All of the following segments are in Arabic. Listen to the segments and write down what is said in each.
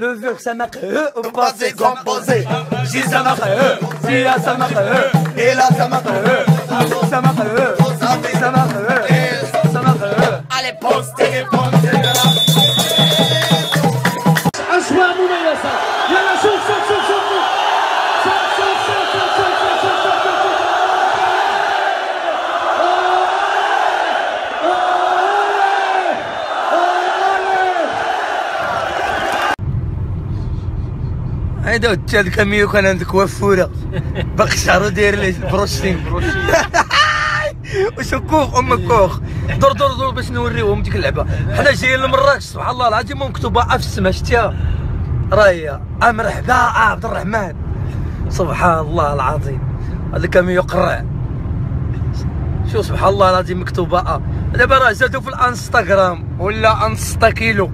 Le vieux ça marque au passé composé. J'ai ça marque, si là ça marque, et là ça marque, ça marque. هيدا التال الكاميو كان عندك وفورة. باقي شعرو داير لي بروشين. وشكوخ أم كوخ. دور دور دور باش نوريوهم ديك اللعبة. حنا جايين لمراكش سبحان الله العظيم. مكتوبه في السما شتيها راهي آه مرحبا عبد الرحمن. سبحان الله العظيم. هذا الكاميو قرع. شوف سبحان الله العظيم مكتوبة. دابا راه زادوا في الانستغرام. ولا انستا كيلو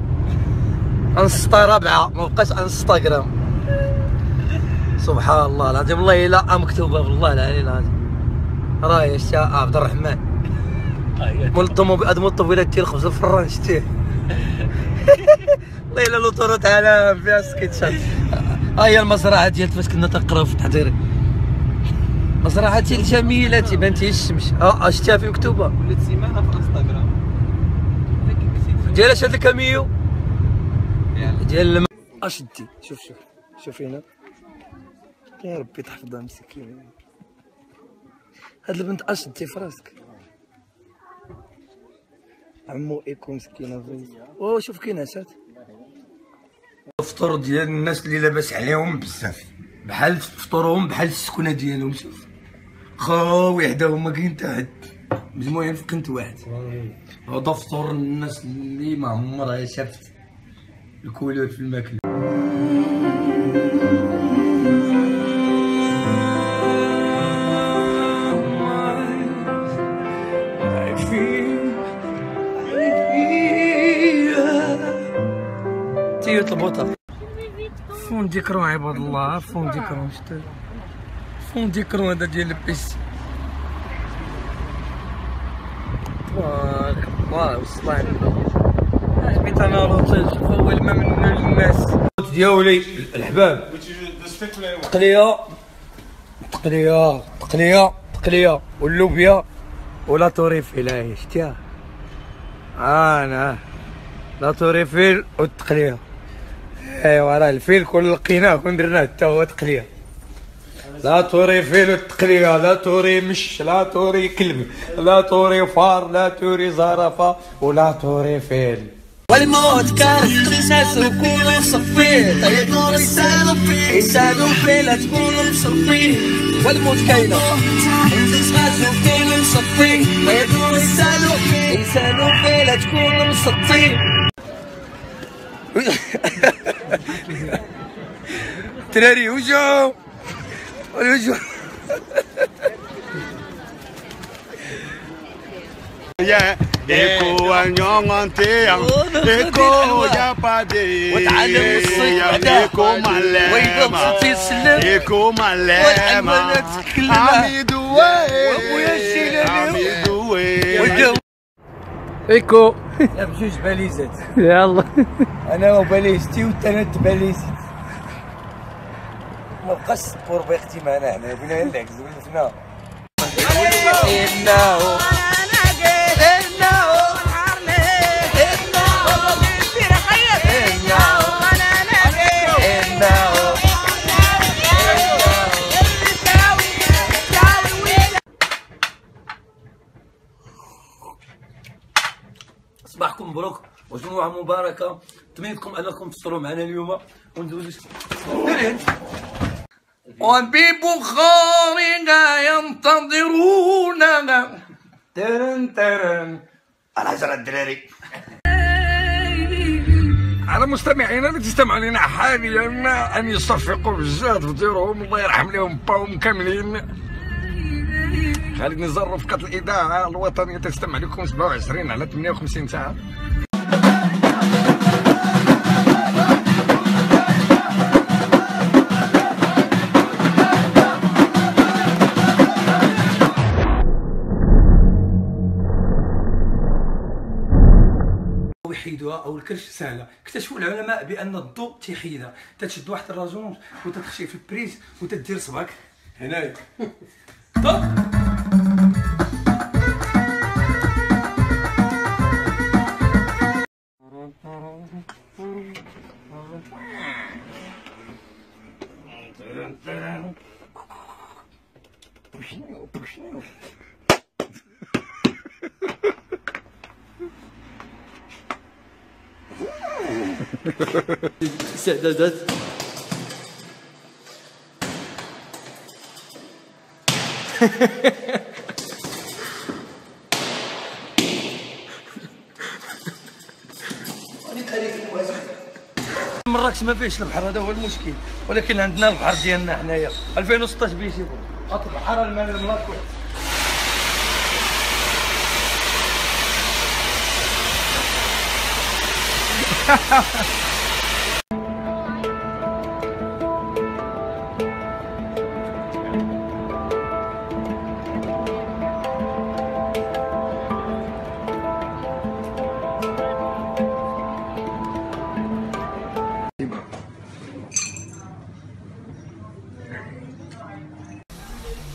انستا رابعة ما بقاش انستغرام سبحان الله العظيم. والله إلا مكتوبه بالله العلي العظيم. راهي شتا عبد الرحمن. ملطم بأدم الطويلة ديال الخبز الفران شتيه والله الا لوطورات عالم فيها سكيتشات ها هي المزرعة ديال فاش كنا تنقراو في التحضيري مزرعة الجميلة تيبان تي الشمس. آه شتيها في مكتوبة. ولات سيمانة في إنستغرام. ديال أش هذا الكاميو ديال. أشدي. شوف شوف. شوف هنا. يا ربي تحفظها مسكينة هاد البنت اشدي في راسك عمو ايكو مسكينة فريز أو شوف كاين اسات الفطور ديال الناس اللي لاباس عليهم بزاف. بحال فطورهم بحال السكنة ديالهم شوف. خاوي حداهم ما كاين حتى حد. مجموعين في قنت واحد. هذا فطور الناس اللي ما عمرها شافت ال couleur في الماكلة. تيوت البوطة. fond d'écran عباد الله fond d'écran شتا fond d'écran هذا ديال ال PC تبارك الله وصلان عجبت أنا شوف اول ما من الناس. ديالي الحباب تقلية. تقلية تقلية تقلية. واللوبيا. و La Tour Eiffel هاي شتيها أنا. La Tour Eiffel والتقلية. ايوا راه الفيل كل لقيناه كون درناه حتى هو تقلية. لا توري فيل التقليه لا توري مش لا توري كلب لا توري فار لا توري زرافة ولا توري فيل. والموت كان قصص وكون صفي طيب يسالوا فيه يسالوا فيه لا تكونوا مصفين والموت كاينة قصص وكون مصفي. طيب يسالوا فيه يسالوا فيه لا تكونوا مصفين Treri, o João! Olha o João! Yeah. Eko anyongonte am malé malé Eko malé malé ايكو لا بجوج باليزات يلا أنا وباليزتي والثلاث باليزات ما بقاش سبور بيختي معنا حنا بنا نلعكز ولفنا وجمعة مباركة. تمنيتكم أنكم تفطروا معنا اليوم. وندوزو وببخارنا ينتظروننا ترن ترن. العشرة الدراري. على مستمعينا اللي تستمعوا لنا حاليا أن يصفقوا بزاف ديرهم. الله يرحم لهم باهم كاملين. خالد نزار رفقة الإذاعة الوطنية تستمع لكم 27 على 58 ساعة. يحيدوها أو الكرش سهلة. اكتشفوا العلماء بأن الضوء تيحيدها تتشد واحد الراجونج وتتخشي في البريز وتدير صبعك هنايا. طب. استعدادات. مراكش ما فيهش البحر هذا هو المشكل. ولكن عندنا البحر ديالنا حنايا. 2016 بيجي البحر المال الملاك.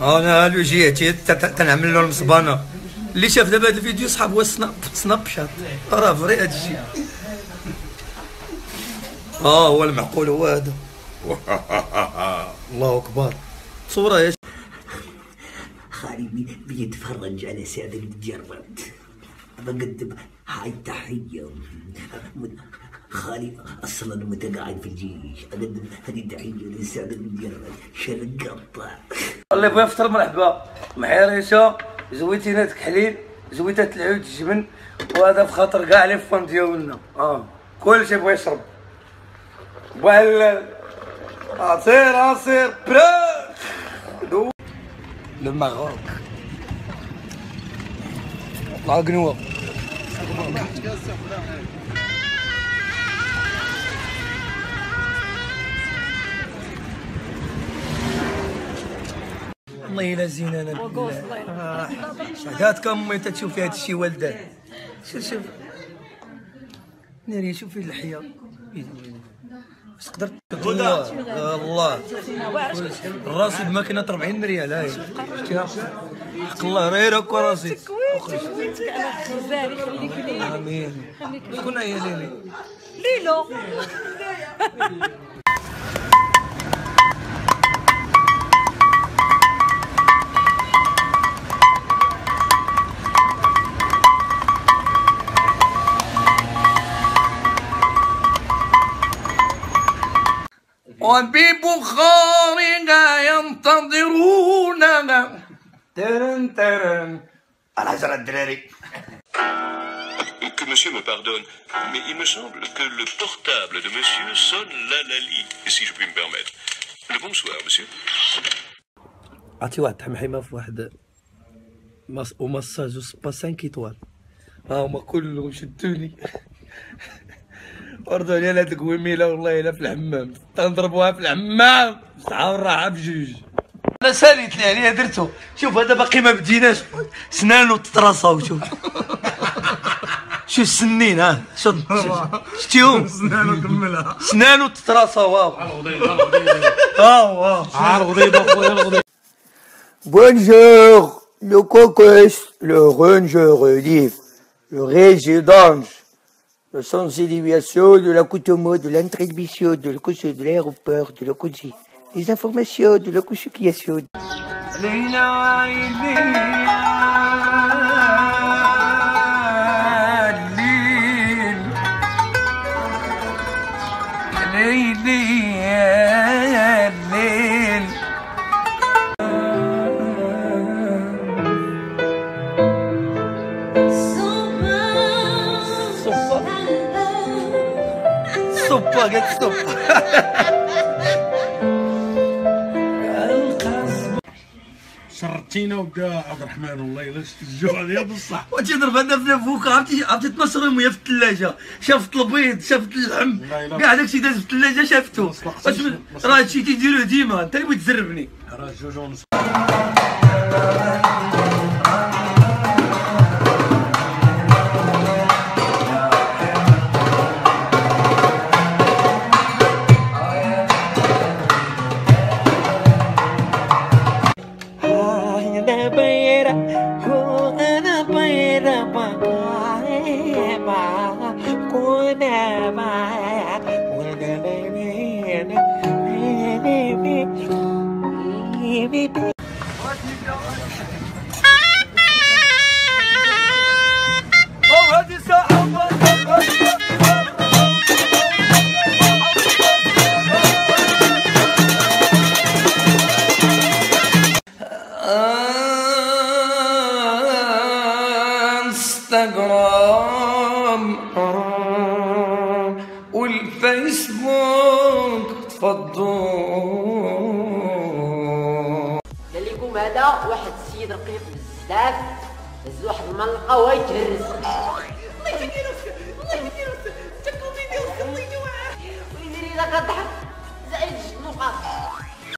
أنا هالو جيتي تنعمل له المصبانه اللي شاف دابا هذا الفيديو صحاب هو Snap Snapchat. راه vrai هذا الشيء. آه هو المعقول هو هذا. الله أكبر. صورة يا خالي بي- بيتفرج على سعد المجرد. بقدم هاي التحية خالي أصلا متقاعد في الجيش. أقدم هذه التحية لسعد المجرد. شرق قطع اللي بغى يفطر مرحبا. محيريشه زويتينات كحليل زويتات العود الجبن وهذا في خاطر كاع لي فان ديالنا. آه كلشي بغى يشرب. بوال عصير عصير برا المغرب طلع قنوة. والله الا زينانه بالله شهدات كم امي تتشوف هذا الشيء والدات شوف شوف. ناري شوفي اللحية. بس قدرت الله الله. الراس بماكينة 40 ريال هاي. شفتيها حق الله ريرك وراسي. اخرج خزاري خليك لي آمين. شكون هي ليلي؟ ليلو. وببخارنا ينتظروننا ترن ترن الحجر الدراري Que monsieur me pardonne, mais il me semble que le portable de monsieur sonne la lali, si je puis me permettre. Le bonsoir, monsieur. عرفتي واحد الحمحيمه في واحد مس... ومساج وسبا 5 ايطوال ها هما كلهم شدوني وردوا لي هذيك ويميله والله إلا في الحمام. تنضربوها في الحمام. صحاب الراحه بجوج. أنا ساليت لي عليها درتو. شوف هذا باقي ما بديناش. سنانو تترصاو شوف. شوف السنين ها. شوف شتيهم. سنانو كملها سنانو تترصاو ها ها ها Bonjour, le caucus, le ranger relief, le résidence, le sens de l'évaluation, de l'accoutumement, de l'introduction, de l'écoute de l'aéroport, de l'écoute des informations, de l'accusation. ودا عبد الرحمن والله الا شفت الجوع يا بصح وتضرب هذا في فوق عرفتي؟ عرفتي 12 يوم وهي في الثلاجة. شافت البيض شافت اللحم. كاع داكشي داز في الثلاجة شافته. راه هادشي تيديروه ديما انت اللي بغيت تزربني. راه جوج ونص. انستغرام والفيسبوك لكم هذا واحد السيد رقيق بزاف هز واحد المنقة وهي تهرس الله يديرو الله يديرو الكوميديا الله يديرو ويديري لك كضحك زعيد النقاط